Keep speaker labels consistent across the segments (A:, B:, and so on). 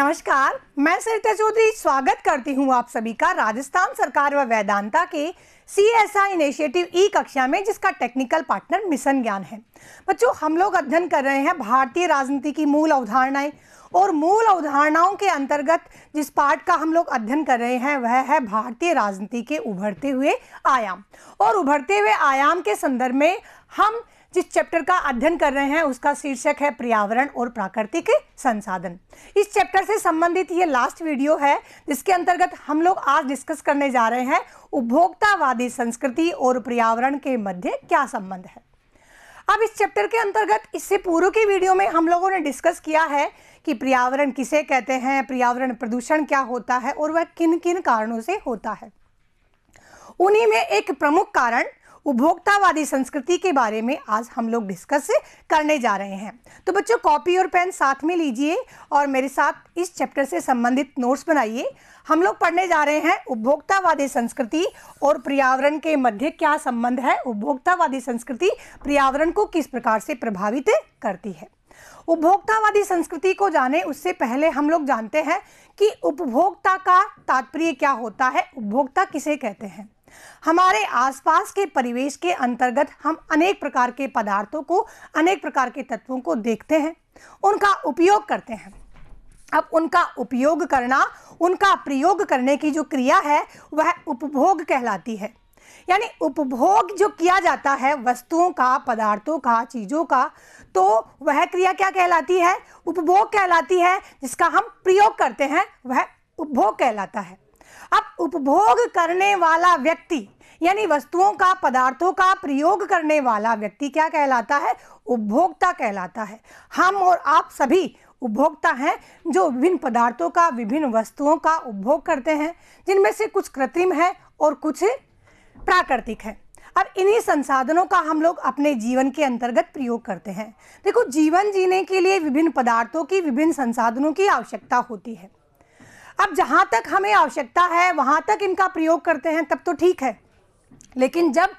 A: नमस्कार, मैं सरिता चौधरी स्वागत करती हूँ आप सभी का राजस्थान सरकार व वेदांता के सी एस आई इनिशिएटिव ई कक्षा में, जिसका टेक्निकल पार्टनर मिशन ज्ञान है। बच्चों, हम लोग अध्ययन कर रहे हैं भारतीय राजनीति की मूल अवधारणाएँ और मूल अवधारणाओं के अंतर्गत जिस पार्ट का हम लोग अध्ययन कर रहे हैं, वह है भारतीय राजनीति के उभरते हुए आयाम। और उभरते हुए आयाम के संदर्भ में हम जिस चैप्टर का अध्ययन कर रहे हैं, उसका शीर्षक है पर्यावरण और प्राकृतिक संसाधन। इस चैप्टर से संबंधित ये लास्ट वीडियो है, जिसके अंतर्गत हम लोग आज डिस्कस करने जा रहे हैं, उपभोक्तावादी संस्कृति और पर्यावरण के मध्य क्या संबंध है। अब इस चैप्टर के अंतर्गत, इससे पूर्व की वीडियो में हम लोगों ने डिस्कस किया है कि पर्यावरण किसे कहते हैं, पर्यावरण प्रदूषण क्या होता है और वह किन किन कारणों से होता है। उन्हीं में एक प्रमुख कारण उपभोक्तावादी संस्कृति के बारे में आज हम लोग डिस्कस करने जा रहे हैं। तो बच्चों, कॉपी और पेन साथ में लीजिए और मेरे साथ इस चैप्टर से संबंधित नोट्स बनाइए। हम लोग पढ़ने जा रहे हैं उपभोक्तावादी संस्कृति और पर्यावरण के मध्य क्या संबंध है? उपभोक्तावादी संस्कृति पर्यावरण को किस प्रकार से प्रभावित करती है? उपभोक्तावादी संस्कृति को जाने, उससे पहले हम लोग जानते हैं कि उपभोक्ता का तात्पर्य क्या होता है? उपभोक्ता किसे कहते हैं? हमारे आसपास के परिवेश के अंतर्गत हम अनेक प्रकार के पदार्थों को, अनेक प्रकार के तत्वों को देखते हैं, उनका उपयोग करते हैं। अब उनका उपयोग करना, उनका प्रयोग करने की जो क्रिया है, वह उपभोग कहलाती है। यानी उपभोग जो किया जाता है वस्तुओं का, पदार्थों का, चीज़ों का तो वह क्रिया क्या कहलाती है? उपभोग कहलाती है, जिसका हम प्रयोग करते हैं, वह उपभोग कहलाता है। अब उपभोग करने वाला व्यक्ति, यानी वस्तुओं का, पदार्थों का प्रयोग करने वाला व्यक्ति क्या कहलाता है? उपभोक्ता कहलाता है। हम और आप सभी उपभोक्ता हैं जो विभिन्न पदार्थों का, विभिन्न वस्तुओं का उपभोग करते हैं, जिनमें से कुछ कृत्रिम है और कुछ प्राकृतिक है। अब इन्हीं संसाधनों का हम लोग अपने जीवन के अंतर्गत प्रयोग करते हैं। देखो, जीवन जीने के लिए विभिन्न पदार्थों की, विभिन्न संसाधनों की आवश्यकता होती है। अब जहाँ तक हमें आवश्यकता है, वहाँ तक इनका प्रयोग करते हैं, तब तो ठीक है। लेकिन जब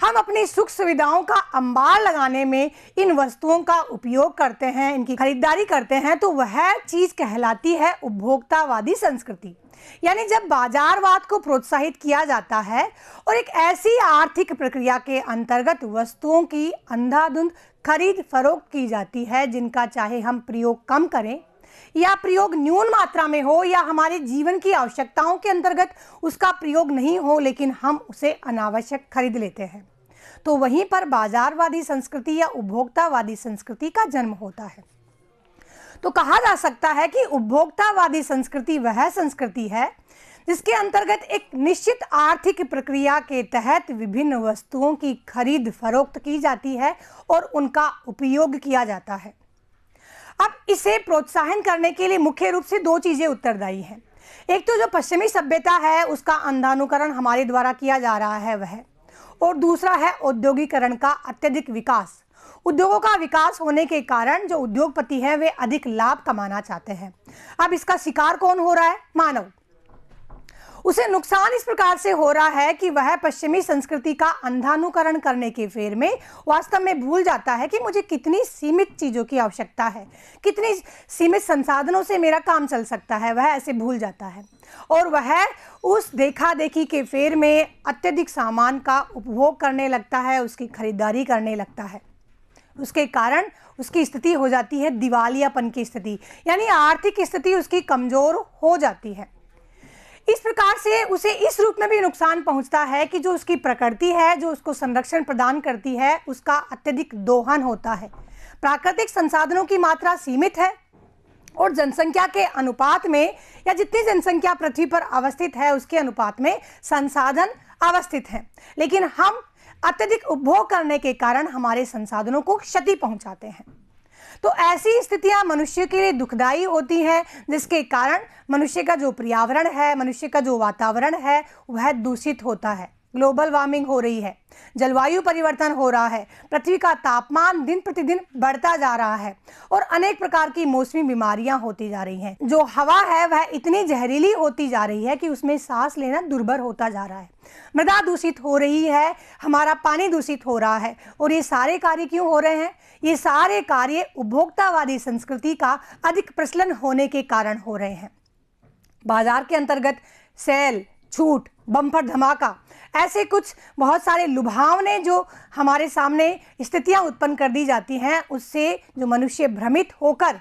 A: हम अपनी सुख सुविधाओं का अंबार लगाने में इन वस्तुओं का उपयोग करते हैं, इनकी खरीदारी करते हैं तो वह चीज़ कहलाती है उपभोक्तावादी संस्कृति। यानी जब बाजारवाद को प्रोत्साहित किया जाता है और एक ऐसी आर्थिक प्रक्रिया के अंतर्गत वस्तुओं की अंधाधुंध खरीद फरोख्त की जाती है, जिनका चाहे हम प्रयोग कम करें या प्रयोग न्यून मात्रा में हो या हमारे जीवन की आवश्यकताओं के अंतर्गत उसका प्रयोग नहीं हो, लेकिन हम उसे अनावश्यक खरीद लेते हैं। तो वहीं पर बाजारवादी संस्कृति या उपभोक्तावादी संस्कृति का जन्म होता है। तो कहा जा सकता है कि उपभोक्तावादी संस्कृति वह संस्कृति है, जिसके अंतर्गत एक निश्चित आर्थिक प्रक्रिया के तहत विभिन्न वस्तुओं की खरीद फरोख्त की जाती है और उनका उपयोग किया जाता है। अब इसे प्रोत्साहन करने के लिए मुख्य रूप से दो चीज़ें उत्तरदायी हैं। एक तो जो पश्चिमी सभ्यता है, उसका अंधानुकरण हमारे द्वारा किया जा रहा है वह। और दूसरा है औद्योगिकरण का अत्यधिक विकास। उद्योगों का विकास होने के कारण जो उद्योगपति हैं, वे अधिक लाभ कमाना चाहते हैं। अब इसका शिकार कौन हो रहा है? मानव। उसे नुकसान इस प्रकार से हो रहा है कि वह पश्चिमी संस्कृति का अंधानुकरण करने के फेर में वास्तव में भूल जाता है कि मुझे कितनी सीमित चीज़ों की आवश्यकता है, कितनी सीमित संसाधनों से मेरा काम चल सकता है, वह ऐसे भूल जाता है। और वह उस देखा देखी के फेर में अत्यधिक सामान का उपभोग करने लगता है, उसकी खरीदारी करने लगता है। उसके कारण उसकी स्थिति हो जाती है, दिवालियापन की स्थिति, यानी आर्थिक स्थिति उसकी कमज़ोर हो जाती है। इस प्रकार से उसे इस रूप में भी नुकसान पहुँचता है कि जो उसकी प्रकृति है, जो उसको संरक्षण प्रदान करती है, उसका अत्यधिक दोहन होता है। प्राकृतिक संसाधनों की मात्रा सीमित है और जनसंख्या के अनुपात में या जितनी जनसंख्या पृथ्वी पर अवस्थित है, उसके अनुपात में संसाधन अवस्थित हैं। लेकिन हम अत्यधिक उपभोग करने के कारण हमारे संसाधनों को क्षति पहुंचाते हैं। तो ऐसी स्थितियाँ मनुष्य के लिए दुखदाई होती हैं, जिसके कारण मनुष्य का जो पर्यावरण है, मनुष्य का जो वातावरण है, वह दूषित होता है। ग्लोबल वार्मिंग हो रही है। जलवायु परिवर्तन हो रहा है। पृथ्वी का तापमान दिन प्रतिदिन बढ़ता जा रहा है और अनेक प्रकार की मौसमी बीमारियाँ होती जा रही हैं। जो हवा है, वह इतनी जहरीली होती जा रही है कि उसमें सांस लेना दुर्भर होता जा रहा है। मृदा दूषित हो रही है, हमारा पानी दूषित हो रहा है और ये सारे कार्य क्यों हो रहे हैं? ये सारे कार्य उपभोक्तावादी संस्कृति का अधिक प्रचलन होने के कारण हो रहे हैं। बाज़ार के अंतर्गत सेल, छूट, बम्पर धमाका ऐसे कुछ बहुत सारे लुभावने जो हमारे सामने स्थितियाँ उत्पन्न कर दी जाती हैं, उससे जो मनुष्य भ्रमित होकर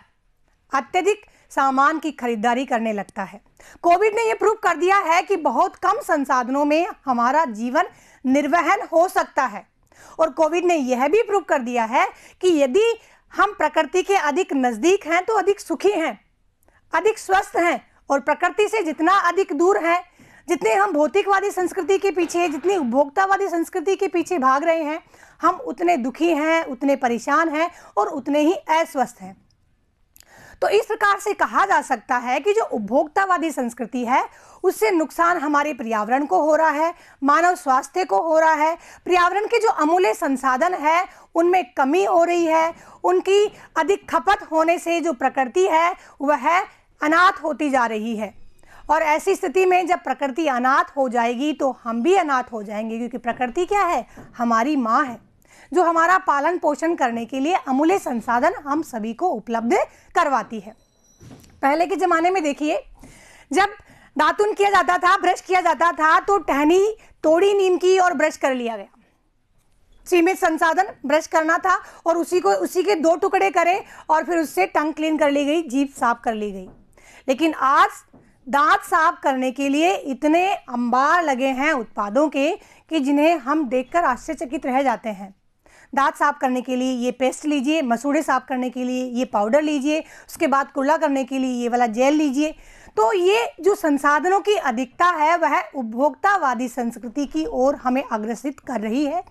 A: अत्यधिक सामान की खरीदारी करने लगता है। कोविड ने यह प्रूव कर दिया है कि बहुत कम संसाधनों में हमारा जीवन निर्वहन हो सकता है। और कोविड ने यह भी प्रूव कर दिया है कि यदि हम प्रकृति के अधिक नज़दीक हैं तो अधिक सुखी हैं, अधिक स्वस्थ हैं, और प्रकृति से जितना अधिक दूर हैं जितने हम भौतिकवादी संस्कृति के पीछे, जितनी उपभोक्तावादी संस्कृति के पीछे भाग रहे हैं, हम उतने दुखी हैं, उतने परेशान हैं और उतने ही अस्वस्थ हैं। तो इस प्रकार से कहा जा सकता है कि जो उपभोक्तावादी संस्कृति है, उससे नुकसान हमारे पर्यावरण को हो रहा है, मानव स्वास्थ्य को हो रहा है। पर्यावरण के जो अमूल्य संसाधन है, उनमें कमी हो रही है। उनकी अधिक खपत होने से जो प्रकृति है, वह अनाथ होती जा रही है। और ऐसी स्थिति में जब प्रकृति अनाथ हो जाएगी तो हम भी अनाथ हो जाएँगे, क्योंकि प्रकृति क्या है? हमारी माँ है, जो हमारा पालन पोषण करने के लिए अमूल्य संसाधन हम सभी को उपलब्ध करवाती है। पहले के ज़माने में देखिए, जब दातुन किया जाता था, ब्रश किया जाता था तो टहनी, तोड़ी नीम की और ब्रश कर लिया गया। सीमित संसाधन, ब्रश करना था और उसी को, उसी के दो टुकड़े करें और फिर उससे टंग क्लीन कर ली गई, जीप साफ़ कर ली गई। लेकिन आज दांत साफ़ करने के लिए इतने अंबार लगे हैं उत्पादों के कि जिन्हें हम देखकर आश्चर्यचकित रह जाते हैं। दांत साफ़ करने के लिए ये पेस्ट लीजिए, मसूड़े साफ़ करने के लिए ये पाउडर लीजिए, उसके बाद कुल्ला करने के लिए ये वाला जेल लीजिए। तो ये जो संसाधनों की अधिकता है, वह उपभोक्तावादी संस्कृति की ओर हमें अग्रसित कर रही है।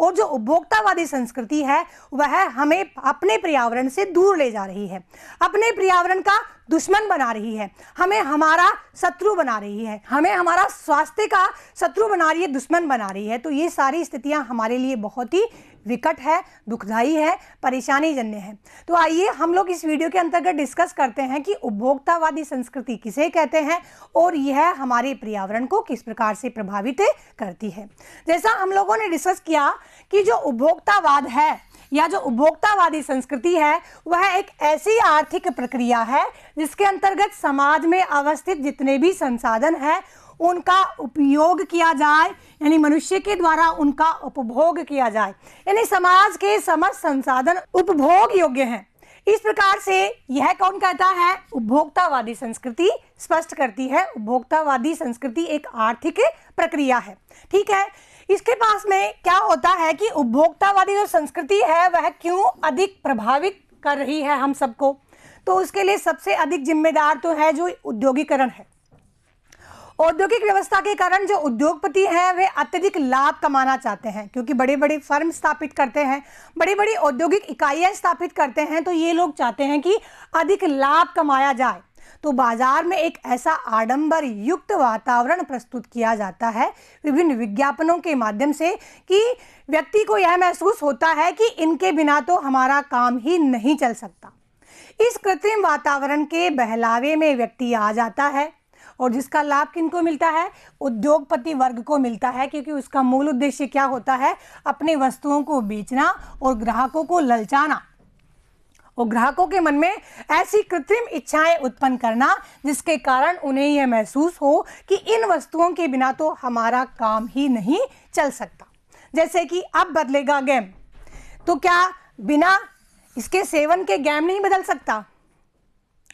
A: और जो उपभोक्तावादी संस्कृति है, वह हमें अपने पर्यावरण से दूर ले जा रही है। अपने पर्यावरण का दुश्मन बना रही है। हमें हमारा शत्रु बना रही है। हमें हमारा स्वास्थ्य का शत्रु बना रही है, दुश्मन बना रही है। तो ये सारी स्थितियाँ हमारे लिए बहुत ही विकट है, दुखदाई है परेशानी जन्य है। तो आइए हम लोग इस वीडियो के अंतर्गत डिस्कस करते हैं कि उपभोक्तावादी संस्कृति किसे कहते हैं और यह हमारे पर्यावरण को किस प्रकार से प्रभावित करती है। जैसा हम लोगों ने डिस्कस किया कि जो उपभोक्तावाद है या जो उपभोक्तावादी संस्कृति है, वह एक ऐसी आर्थिक प्रक्रिया है जिसके अंतर्गत समाज में अवस्थित जितने भी संसाधन हैं उनका उपयोग किया जाए, यानी मनुष्य के द्वारा उनका उपभोग किया जाए। यानी समाज के समस्त संसाधन उपभोग योग्य हैं। इस प्रकार से यह कौन कहता है? उपभोक्तावादी संस्कृति स्पष्ट करती है। उपभोक्तावादी संस्कृति एक आर्थिक प्रक्रिया है। ठीक है? इसके पास में क्या होता है कि उपभोक्तावादी जो संस्कृति है, वह क्यों अधिक प्रभावित कर रही है हम सबको? तो उसके लिए सबसे अधिक जिम्मेदार तो है जो उद्योगीकरण है। औद्योगिक व्यवस्था के कारण जो उद्योगपति हैं, वे अत्यधिक लाभ कमाना चाहते हैं, क्योंकि बड़े बड़े फर्म स्थापित करते हैं बड़ी बड़ी औद्योगिक इकाइयाँ स्थापित करते हैं तो ये लोग चाहते हैं कि अधिक लाभ कमाया जाए। तो बाज़ार में एक ऐसा आडंबर युक्त वातावरण प्रस्तुत किया जाता है, विभिन्न विज्ञापनों के माध्यम से, कि व्यक्ति को यह महसूस होता है कि इनके बिना तो हमारा काम ही नहीं चल सकता। इस कृत्रिम वातावरण के बहलावे में व्यक्ति आ जाता है। और जिसका लाभ किनको मिलता है? उद्योगपति वर्ग को मिलता है, क्योंकि उसका मूल उद्देश्य क्या होता है? अपने वस्तुओं को बेचना और ग्राहकों को ललचाना। और ग्राहकों के मन में ऐसी कृत्रिम इच्छाएँ उत्पन्न करना, जिसके कारण उन्हें यह महसूस हो कि इन वस्तुओं के बिना तो हमारा काम ही नहीं चल सकता। जैसे कि अब बदलेगा गेम। तो क्या बिना इसके सेवन के गेम नहीं बदल सकता?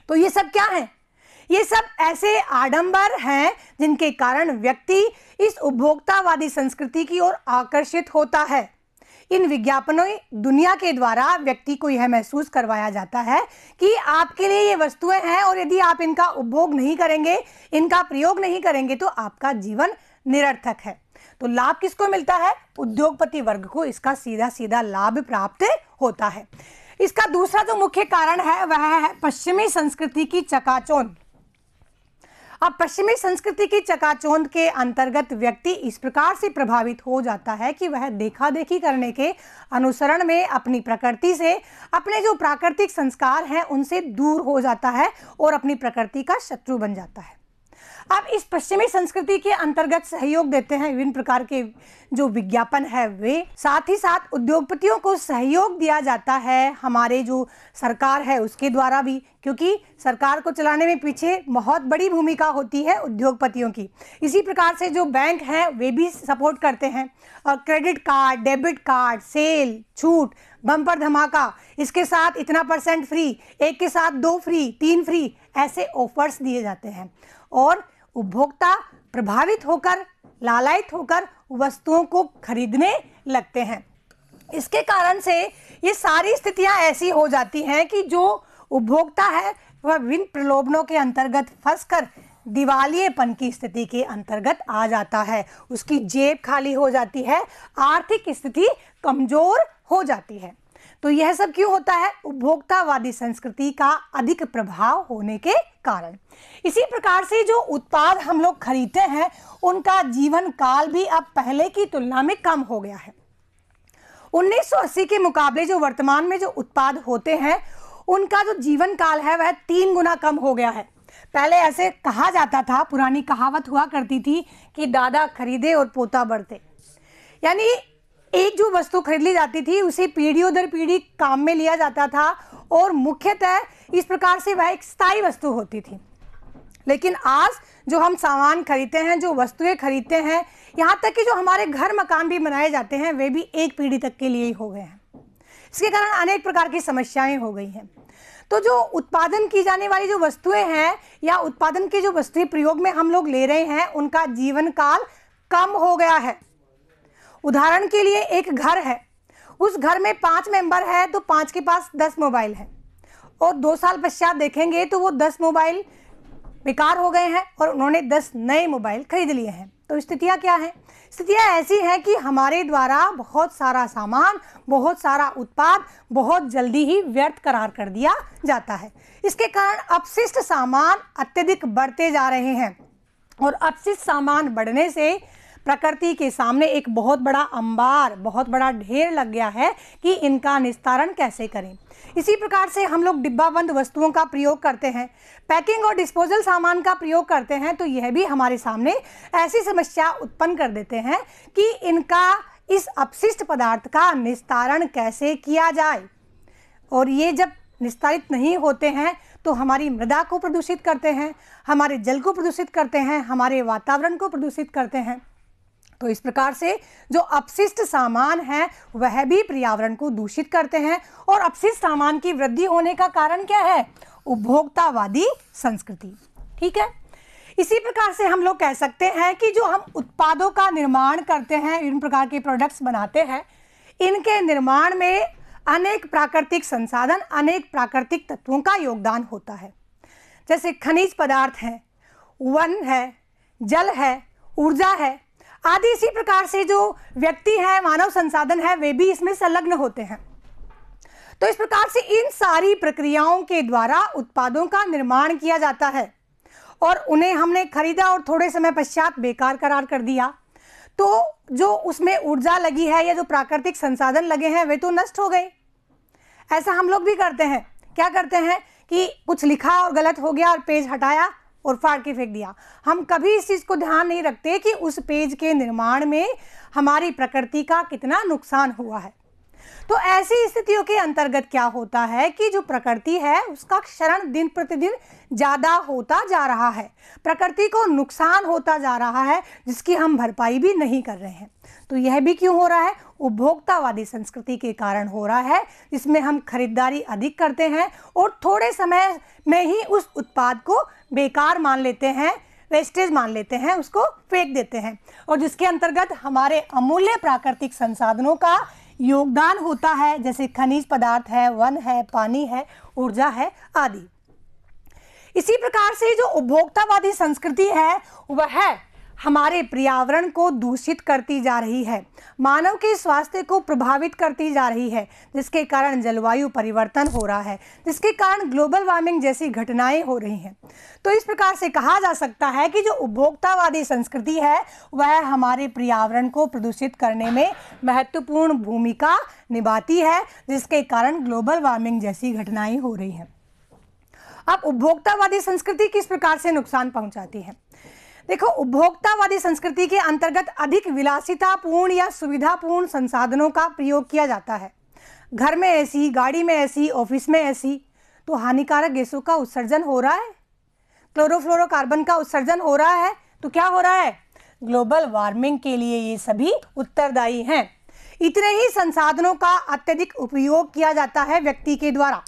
A: तो ये सब क्या है? ये सब ऐसे आडंबर हैं जिनके कारण व्यक्ति इस उपभोक्तावादी संस्कृति की ओर आकर्षित होता है। इन विज्ञापनों दुनिया के द्वारा व्यक्ति को यह महसूस करवाया जाता है कि आपके लिए ये वस्तुएँ हैं और यदि आप इनका उपभोग नहीं करेंगे, इनका प्रयोग नहीं करेंगे तो आपका जीवन निरर्थक है। तो लाभ किसको मिलता है? उद्योगपति वर्ग को इसका सीधा सीधा लाभ प्राप्त होता है। इसका दूसरा जो मुख्य कारण है, वह है पश्चिमी संस्कृति की चकाचौंध। अब पश्चिमी संस्कृति की चकाचौंध के अंतर्गत व्यक्ति इस प्रकार से प्रभावित हो जाता है कि वह देखा देखी करने के अनुसरण में अपनी प्रकृति से अपने जो प्राकृतिक संस्कार हैं, उनसे दूर हो जाता है और अपनी प्रकृति का शत्रु बन जाता है। अब इस पश्चिमी संस्कृति के अंतर्गत सहयोग देते हैं विभिन्न प्रकार के जो विज्ञापन है वे। साथ ही साथ उद्योगपतियों को सहयोग दिया जाता है हमारे जो सरकार है उसके द्वारा भी, क्योंकि सरकार को चलाने में पीछे बहुत बड़ी भूमिका होती है उद्योगपतियों की। इसी प्रकार से जो बैंक हैं, वे भी सपोर्ट करते हैं। और credit card, debit card, sale, छूट, बम्पर धमाका, इसके साथ इतना परसेंट फ्री, एक के साथ दो फ्री, तीन फ्री, ऐसे ऑफर्स दिए जाते हैं। और उपभोक्ता प्रभावित होकर, लालायित होकर वस्तुओं को खरीदने लगते हैं। इसके कारण से ये सारी स्थितियाँ ऐसी हो जाती हैं कि जो उपभोक्ता है, वह विभिन्न प्रलोभनों के अंतर्गत फंसकर दिवालियेपन की स्थिति के अंतर्गत आ जाता है। उसकी जेब खाली हो जाती है, आर्थिक स्थिति कमज़ोर हो जाती है। तो यह सब क्यों होता है? उपभोक्तावादी संस्कृति का अधिक प्रभाव होने के कारण। इसी प्रकार से जो उत्पाद हम लोग खरीदते हैं, उनका जीवन काल भी अब पहले की तुलना में कम हो गया है। 1980 के मुकाबले जो वर्तमान में जो उत्पाद होते हैं, उनका जो जीवन काल है वह तीन गुना कम हो गया है। पहले ऐसे कहा जाता था, पुरानी कहावत हुआ करती थी कि दादा खरीदे और पोता बढ़ते। यानी एक जो वस्तु खरीद ली जाती थी, उसे पीढ़ियों दर पीढ़ी काम में लिया जाता था और मुख्यतः इस प्रकार से वह एक स्थायी वस्तु होती थी। लेकिन आज जो हम सामान खरीदते हैं, जो वस्तुएँ खरीदते हैं, यहाँ तक कि जो हमारे घर मकान भी बनाए जाते हैं, वे भी एक पीढ़ी तक के लिए ही हो गए हैं। इसके कारण अनेक प्रकार की समस्याएँ हो गई हैं। तो जो उत्पादन की जाने वाली जो वस्तुएँ हैं, या उत्पादन की जो वस्तुएँ प्रयोग में हम लोग ले रहे हैं, उनका जीवन काल कम हो गया है। उदाहरण के लिए एक घर है। उस घर में पाँच मेंबर है तो पाँच के पास दस मोबाइल है। और दो साल पश्चात देखेंगे तो वो दस मोबाइल बेकार हो गए हैं और उन्होंने दस नए मोबाइल खरीद लिए हैं। तो स्थितियाँ क्या हैं? स्थितियाँ ऐसी हैं कि हमारे द्वारा बहुत सारा सामान, बहुत सारा उत्पाद, बहुत जल्दी ही व्यर्थ करार कर दिया जाता है। इसके कारण अपशिष्ट सामान अत्यधिक बढ़ते जा रहे हैं और अपशिष्ट सामान बढ़ने से प्रकृति के सामने एक बहुत बड़ा अंबार, बहुत बड़ा ढेर लग गया है कि इनका निस्तारण कैसे करें। इसी प्रकार से हम लोग डिब्बाबंद वस्तुओं का प्रयोग करते हैं। पैकिंग और डिस्पोजल सामान का प्रयोग करते हैं तो यह भी हमारे सामने ऐसी समस्या उत्पन्न कर देते हैं कि इनका इस अपशिष्ट पदार्थ का निस्तारण कैसे किया जाए। और ये जब निस्तारित नहीं होते हैं तो हमारी मृदा को प्रदूषित करते हैं, हमारे जल को प्रदूषित करते हैं, हमारे वातावरण को प्रदूषित करते हैं। तो इस प्रकार से जो अपशिष्ट सामान है, वह भी पर्यावरण को दूषित करते हैं और अपशिष्ट सामान की वृद्धि होने का कारण क्या है? उपभोक्तावादी संस्कृति। ठीक है? इसी प्रकार से हम लोग कह सकते हैं कि जो हम उत्पादों का निर्माण करते हैं विभिन्न प्रकार के प्रोडक्ट्स बनाते हैं, इनके निर्माण में अनेक प्राकृतिक संसाधन, अनेक प्राकृतिक तत्वों का योगदान होता है। जैसे खनिज पदार्थ हैं, वन है, जल है, ऊर्जा है आदि इसी प्रकार से जो व्यक्ति है, मानव संसाधन है, वे भी इसमें संलग्न होते हैं। तो इस प्रकार से इन सारी प्रक्रियाओं के द्वारा उत्पादों का निर्माण किया जाता है और उन्हें हमने खरीदा और थोड़े समय पश्चात बेकार करार कर दिया। तो जो उसमें ऊर्जा लगी है या जो प्राकृतिक संसाधन लगे हैं, वे तो नष्ट हो गए। ऐसा हम लोग भी करते हैं। क्या करते हैं कि कुछ लिखा और गलत हो गया और पेज हटाया और फाड़ के फेंक दिया। हम कभी इस चीज़ को ध्यान नहीं रखते कि उस पेज के निर्माण में हमारी प्रकृति का कितना नुकसान हुआ है। तो ऐसी स्थितियों के अंतर्गत क्या होता है कि जो प्रकृति है, उसका क्षरण दिन प्रतिदिन ज़्यादा होता जा रहा है। प्रकृति को नुकसान होता जा रहा है, जिसकी हम भरपाई भी नहीं कर रहे हैं। तो यह भी क्यों हो रहा है? उपभोक्तावादी संस्कृति के कारण हो रहा है, जिसमें हम खरीदारी अधिक करते हैं और थोड़े समय में ही उस उत्पाद को बेकार मान लेते हैं, वेस्टेज मान लेते हैं, उसको फेंक देते हैं। और जिसके अंतर्गत हमारे अमूल्य प्राकृतिक संसाधनों का योगदान होता है, जैसे खनिज पदार्थ है, वन है, पानी है, ऊर्जा है, आदि। इसी प्रकार से जो उपभोक्तावादी संस्कृति है, वह हमारे पर्यावरण को दूषित करती जा रही है, मानव के स्वास्थ्य को प्रभावित करती जा रही है, जिसके कारण जलवायु परिवर्तन हो रहा है, जिसके कारण ग्लोबल वार्मिंग जैसी घटनाएँ हो रही हैं। तो इस प्रकार से कहा जा सकता है कि जो उपभोक्तावादी संस्कृति है, वह हमारे पर्यावरण को प्रदूषित करने में महत्वपूर्ण भूमिका निभाती है, जिसके कारण ग्लोबल वार्मिंग जैसी घटनाएँ हो रही हैं। अब उपभोक्तावादी संस्कृति किस प्रकार से नुकसान पहुंचाती है? देखो, उपभोक्तावादी संस्कृति के अंतर्गत अधिक विलासितापूर्ण या सुविधापूर्ण संसाधनों का प्रयोग किया जाता है। घर में ऐसी गाड़ी में ऐसी ऑफ़िस में ऐसी तो हानिकारक गैसों का उत्सर्जन हो रहा है? क्लोरोफ्लोरोकार्बन का उत्सर्जन हो रहा है तो क्या हो रहा है? ग्लोबल वार्मिंग के लिए ये सभी उत्तरदायी हैं। इतने ही संसाधनों का अत्यधिक उपयोग किया जाता है व्यक्ति के द्वारा।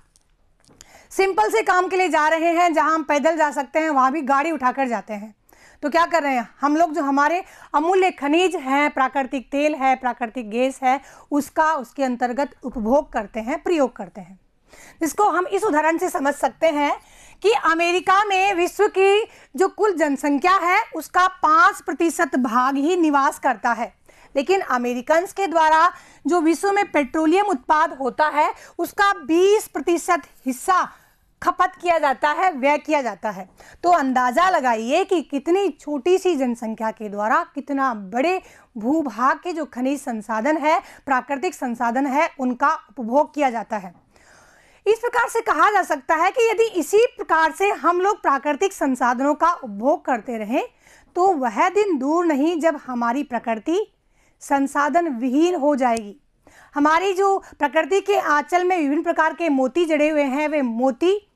A: सिंपल से काम के लिए जा रहे हैं, जहाँ हम पैदल जा सकते हैं, वहाँ भी गाड़ी उठाकर जाते हैं। तो क्या कर रहे हैं? हम लोग जो हमारे अमूल्य खनिज हैं, प्राकृतिक तेल है, प्राकृतिक गैस है, उसका, उसके अंतर्गत उपभोग करते हैं, प्रयोग करते हैं। जिसको हम इस उदाहरण से समझ सकते हैं कि अमेरिका में विश्व की जो कुल जनसंख्या है, उसका पाँच प्रतिशत भाग ही निवास करता है। लेकिन अमेरिकन के द्वारा जो विश्व में पेट्रोलियम उत्पाद होता है, उसका 20 प्रतिशत हिस्सा खपत किया जाता है, व्यय किया जाता है। तो अंदाज़ा लगाइए कि कितनी छोटी सी जनसंख्या के द्वारा कितना बड़े भूभाग के जो खनिज संसाधन है, प्राकृतिक संसाधन है, उनका उपभोग किया जाता है। इस प्रकार से कहा जा सकता है कि यदि इसी प्रकार से हम लोग प्राकृतिक संसाधनों का उपभोग करते रहें तो वह दिन दूर नहीं जब हमारी प्रकृति संसाधन विहीन हो जाएगी। हमारी जो प्रकृति के आंचल में विभिन्न प्रकार के मोती जड़े हुए हैं, वे मोती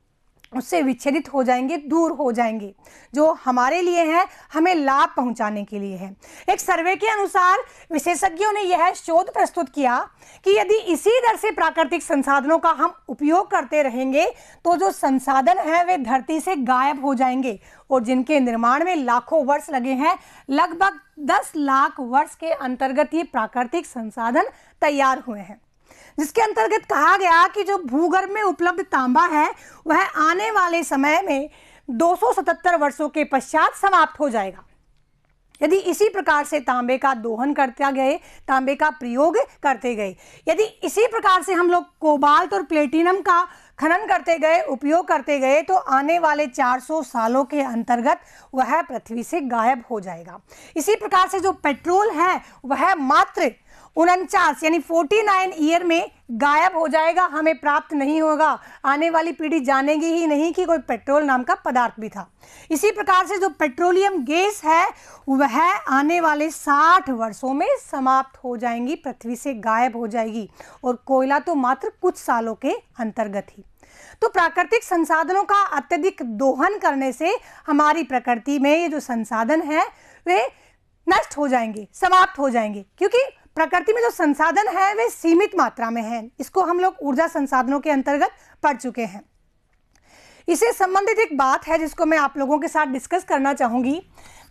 A: उससे विच्छेदित हो जाएँगे, दूर हो जाएँगे, जो हमारे लिए है, हमें लाभ पहुँचाने के लिए है। एक सर्वे के अनुसार विशेषज्ञों ने यह शोध प्रस्तुत किया कि यदि इसी दर से प्राकृतिक संसाधनों का हम उपयोग करते रहेंगे तो जो संसाधन है, वे धरती से गायब हो जाएँगे और जिनके निर्माण में लाखों वर्ष लगे हैं, लगभग दस लाख वर्ष के अंतर्गत ये प्राकृतिक संसाधन तैयार हुए हैं। जिसके अंतर्गत कहा गया कि जो भूगर्भ में उपलब्ध तांबा है, वह आने वाले समय में 277 वर्षों के पश्चात समाप्त हो जाएगा। यदि इसी प्रकार से तांबे का दोहन करते गए, तांबे का प्रयोग करते गए, यदि इसी प्रकार से हम लोग कोबाल्ट और प्लेटिनम का खनन करते गए, उपयोग करते गए तो आने वाले 400 सालों के अंतर्गत वह पृथ्वी से गायब हो जाएगा। इसी प्रकार से जो पेट्रोल है, वह मात्र उनचास, यानी 49 ईयर में गायब हो जाएगा, हमें प्राप्त नहीं होगा। आने वाली पीढ़ी जानेगी ही नहीं कि कोई पेट्रोल नाम का पदार्थ भी था। इसी प्रकार से जो पेट्रोलियम गैस है, वह आने वाले 60 वर्षों में समाप्त हो जाएँगी, पृथ्वी से गायब हो जाएगी, और कोयला तो मात्र कुछ सालों के अंतर्गत ही। तो प्राकृतिक संसाधनों का अत्यधिक दोहन करने से हमारी प्रकृति में ये जो संसाधन है, वे नष्ट हो जाएँगे, समाप्त हो जाएँगे, क्योंकि प्रकृति में जो संसाधन है, वे सीमित मात्रा में है। इसको हम लोग ऊर्जा संसाधनों के अंतर्गत पढ़ चुके हैं। इसे संबंधित एक बात है जिसको मैं आप लोगों के साथ डिस्कस करना चाहूँगी।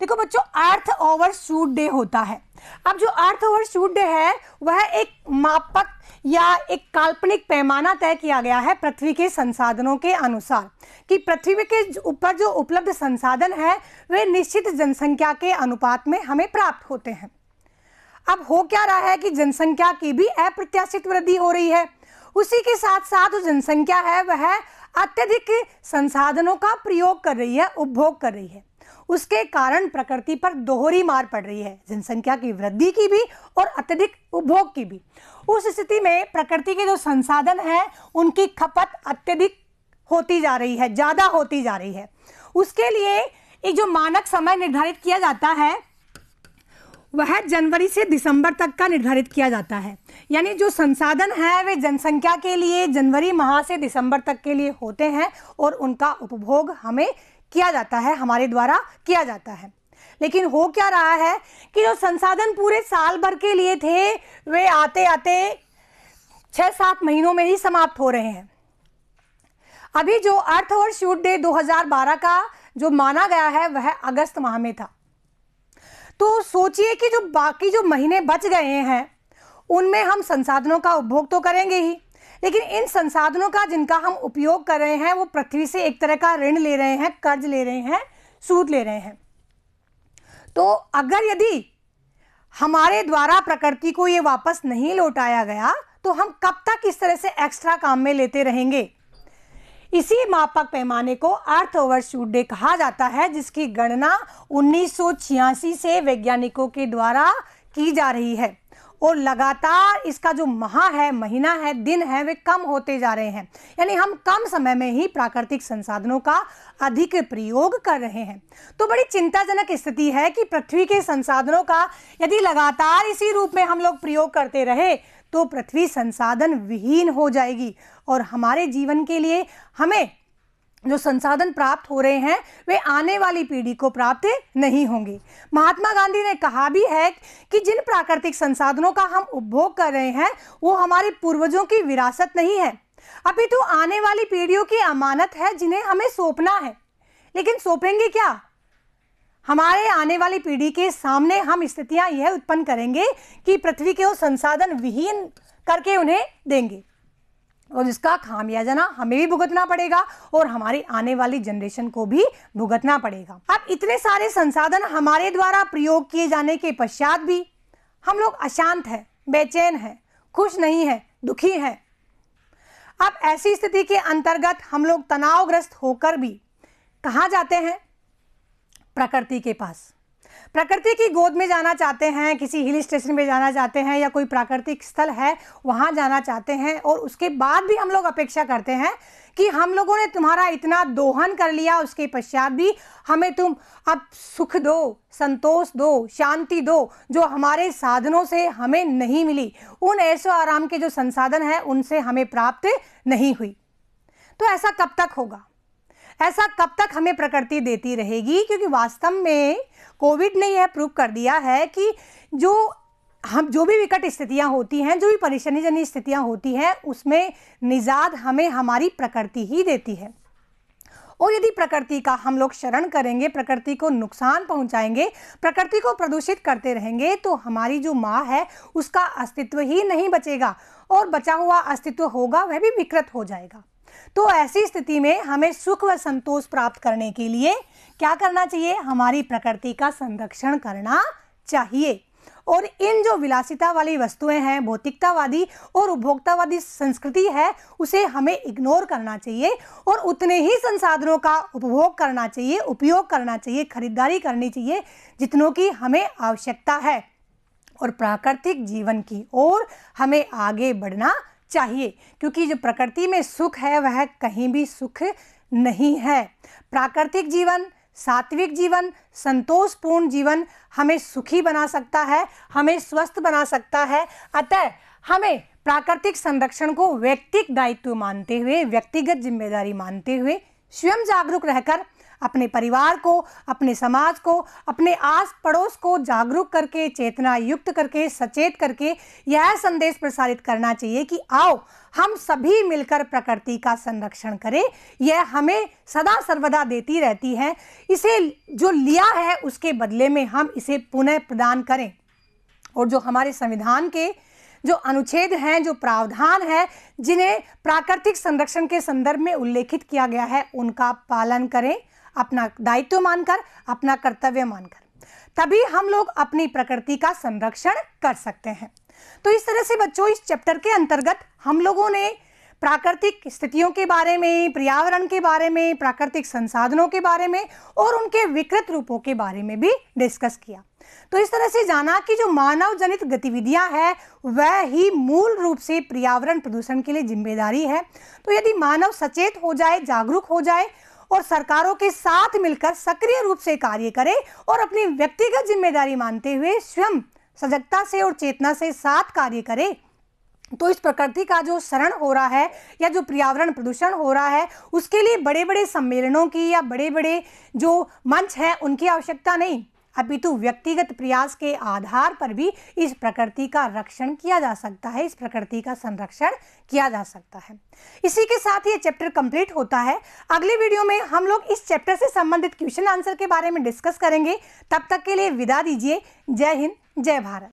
A: देखो बच्चों, अर्थ ओवर शूट डे होता है। अब जो अर्थ ओवर शूट डे है, वह एक मापक या एक काल्पनिक पैमाना तय किया गया है पृथ्वी के संसाधनों के अनुसार कि पृथ्वी के ऊपर जो उपलब्ध संसाधन है, वे निश्चित जनसंख्या के अनुपात में हमें प्राप्त होते हैं। अब हो क्या रहा है कि जनसंख्या की भी अप्रत्याशित वृद्धि हो रही है? उसी के साथ साथ जनसंख्या है, वह अत्यधिक संसाधनों का प्रयोग कर रही है, उपभोग कर रही है। उसके कारण प्रकृति पर दोहरी मार पड़ रही है, जनसंख्या की वृद्धि की भी और अत्यधिक उपभोग की भी। उस स्थिति में प्रकृति के जो संसाधन है, उनकी खपत अत्यधिक होती जा रही है, ज़्यादा होती जा रही है। उसके लिए एक जो मानक समय निर्धारित किया जाता है वह जनवरी से दिसंबर तक का निर्धारित किया जाता है। यानी जो संसाधन है, वे जनसंख्या के लिए जनवरी माह से दिसंबर तक के लिए होते हैं और उनका उपभोग हमें किया जाता है, हमारे द्वारा किया जाता है। लेकिन हो क्या रहा है कि जो संसाधन पूरे साल भर के लिए थे, वे आते आते छः सात महीनों में ही समाप्त हो रहे हैं। अभी जो अर्थ और शूट डे 2012 का जो माना गया है, वह अगस्त माह में था। तो सोचिए कि जो बाकी जो महीने बच गए हैं, उनमें हम संसाधनों का उपभोग तो करेंगे ही। लेकिन इन संसाधनों का जिनका हम उपयोग कर रहे हैं, वो पृथ्वी से एक तरह का ऋण ले रहे हैं, कर्ज ले रहे हैं, सूद ले रहे हैं। तो अगर यदि हमारे द्वारा प्रकृति को ये वापस नहीं लौटाया गया तो हम कब तक इस तरह से एक्स्ट्रा काम में लेते रहेंगे? इसी मापक पैमाने को अर्थ ओवरशूट डे कहा जाता है, जिसकी गणना 1986 से वैज्ञानिकों के द्वारा की जा रही है। और लगातार इसका जो माह है, महीना है, दिन है, वे कम होते जा रहे हैं। यानी हम कम समय में ही प्राकृतिक संसाधनों का अधिक प्रयोग कर रहे हैं। तो बड़ी चिंताजनक स्थिति है कि पृथ्वी के संसाधनों का यदि लगातार इसी रूप में हम लोग प्रयोग करते रहे तो पृथ्वी संसाधन विहीन हो जाएगी और हमारे जीवन के लिए हमें जो संसाधन प्राप्त हो रहे हैं, वे आने वाली पीढ़ी को प्राप्त नहीं होंगे। महात्मा गांधी ने कहा भी है कि जिन प्राकृतिक संसाधनों का हम उपभोग कर रहे हैं, वो हमारे पूर्वजों की विरासत नहीं है। अभी तो आने वाली पीढ़ियों की अमानत है जिन्हें हमें सौंपना है। लेकिन सौंपेंगे क्या? हमारे आने वाली पीढ़ी के सामने हम स्थितियाँ यह उत्पन्न करेंगे कि पृथ्वी के वो संसाधन विहीन करके उन्हें देंगे। और इसका खामियाजा ना हमें भी भुगतना पड़ेगा और हमारी आने वाली जनरेशन को भी भुगतना पड़ेगा। अब इतने सारे संसाधन हमारे द्वारा प्रयोग किए जाने के पश्चात भी हम लोग अशांत हैं, बेचैन हैं, खुश नहीं है, दुखी हैं। अब ऐसी स्थिति के अंतर्गत हम लोग तनावग्रस्त होकर भी कहाँ जाते हैं? प्रकृति के पास। प्रकृति की गोद में जाना चाहते हैं, किसी हिल स्टेशन में जाना चाहते हैं या कोई प्राकृतिक स्थल है, वहाँ जाना चाहते हैं और उसके बाद भी हम लोग अपेक्षा करते हैं कि हम लोगों ने तुम्हारा इतना दोहन कर लिया, उसके पश्चात भी हमें तुम अब सुख दो, संतोष दो, शांति दो, जो हमारे साधनों से हमें नहीं मिली। उन ऐसो आराम के जो संसाधन हैं, उनसे हमें प्राप्त नहीं हुई। तो ऐसा कब तक होगा? ऐसा कब तक हमें प्रकृति देती रहेगी? क्योंकि वास्तव में कोविड ने यह प्रूव कर दिया है कि जो हम, जो भी विकट स्थितियाँ होती हैं, जो भी परेशानी स्थितियाँ होती हैं, उसमें निजात हमें हमारी प्रकृति ही देती है। और यदि प्रकृति का हम लोग शरण करेंगे, प्रकृति को नुकसान पहुंचाएँगे, प्रकृति को प्रदूषित करते रहेंगे तो हमारी जो माँ है, उसका अस्तित्व ही नहीं बचेगा और बचा हुआ अस्तित्व होगा, वह भी विकृत हो जाएगा। तो ऐसी स्थिति में हमें सुख व संतोष प्राप्त करने के लिए क्या करना चाहिए? हमारी प्रकृति का संरक्षण करना चाहिए। और इन जो विलासिता वाली वस्तुएँ हैं, भौतिकतावादी और उपभोक्तावादी संस्कृति है, उसे हमें इग्नोर करना चाहिए और उतने ही संसाधनों का उपभोग करना चाहिए, उपयोग करना चाहिए, खरीदारी करनी चाहिए, जितनों की हमें आवश्यकता है। और प्राकृतिक जीवन की ओर हमें आगे बढ़ना चाहिए, क्योंकि जो प्रकृति में सुख है, वह कहीं भी सुख नहीं है। प्राकृतिक जीवन, सात्विक जीवन, संतोषपूर्ण जीवन हमें सुखी बना सकता है, हमें स्वस्थ बना सकता है। अतः हमें प्राकृतिक संरक्षण को व्यक्तिक दायित्व मानते हुए, व्यक्तिगत ज़िम्मेदारी मानते हुए स्वयं जागरूक रहकर अपने परिवार को, अपने समाज को, अपने आस पड़ोस को जागरूक करके, चेतना युक्त करके, सचेत करके यह संदेश प्रसारित करना चाहिए कि आओ, हम सभी मिलकर प्रकृति का संरक्षण करें। यह हमें सदा सर्वदा देती रहती है। इसे जो लिया है, उसके बदले में हम इसे पुनः प्रदान करें। और जो हमारे संविधान के जो अनुच्छेद हैं, जो प्रावधान है, जिन्हें प्राकृतिक संरक्षण के संदर्भ में उल्लेखित किया गया है, उनका पालन करें। अपना दायित्व मानकर, अपना कर्तव्य मानकर। तभी हम लोग अपनी प्रकृति का संरक्षण कर सकते हैं। तो इस तरह से बच्चों, इस चैप्टर के अंतर्गत हम लोगों ने प्राकृतिक स्थितियों के बारे में, पर्यावरण के बारे में, प्राकृतिक संसाधनों के बारे में और उनके विकृत रूपों के बारे में भी डिस्कस किया। तो इस तरह से जाना कि जो मानव जनित गतिविधियाँ हैं, वह ही मूल रूप से पर्यावरण प्रदूषण के लिए ज़िम्मेदारी है। तो यदि मानव सचेत हो जाए, जागरूक हो जाए और सरकारों के साथ मिलकर सक्रिय रूप से कार्य करें और अपनी व्यक्तिगत ज़िम्मेदारी मानते हुए स्वयं सजगता से और चेतना से साथ कार्य करें। तो इस प्रकृति का जो शरण हो रहा है या जो पर्यावरण प्रदूषण हो रहा है, उसके लिए बड़े बड़े सम्मेलनों की या बड़े बड़े जो मंच हैं, उनकी आवश्यकता नहीं। अपितु व्यक्तिगत प्रयास के आधार पर भी इस प्रकृति का रक्षण किया जा सकता है, इस प्रकृति का संरक्षण किया जा सकता है। इसी के साथ ये चैप्टर कंप्लीट होता है। अगले वीडियो में हम लोग इस चैप्टर से संबंधित क्वेश्चन आंसर के बारे में डिस्कस करेंगे। तब तक के लिए विदा दीजिए। जय हिंद, जय भारत।